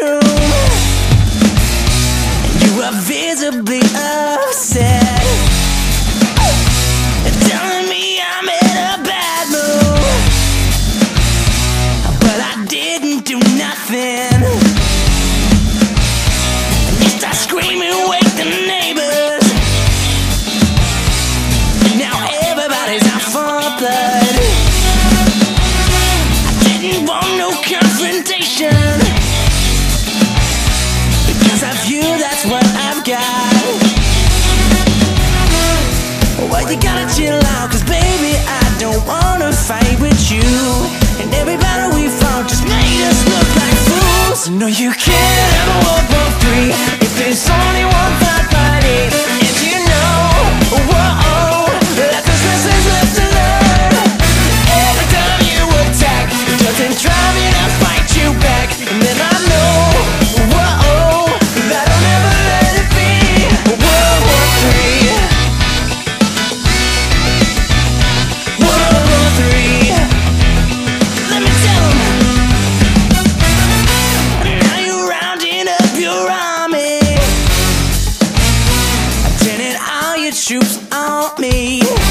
You. Are visibly upset. Telling me I'm in a bad mood But I didn't do nothing. You start screaming, wake the Well, you gotta chill out, cause baby, I don't wanna fight with you. And every battle we fought just made us look like fools. No, you can't have a World War Three if there's only one fight fighting. Your troops on me.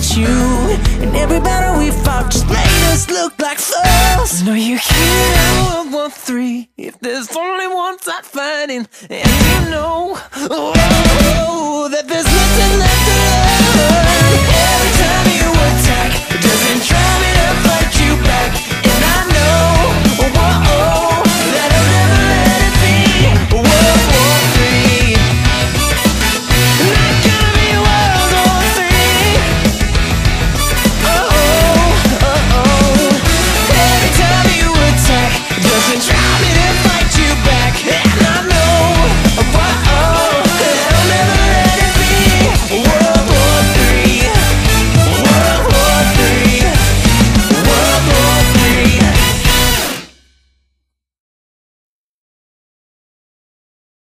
With you. And every battle we fought just made us look like fools. No, you can't World War Three if there's only one side fighting. And you know, oh, oh, oh that there's nothing left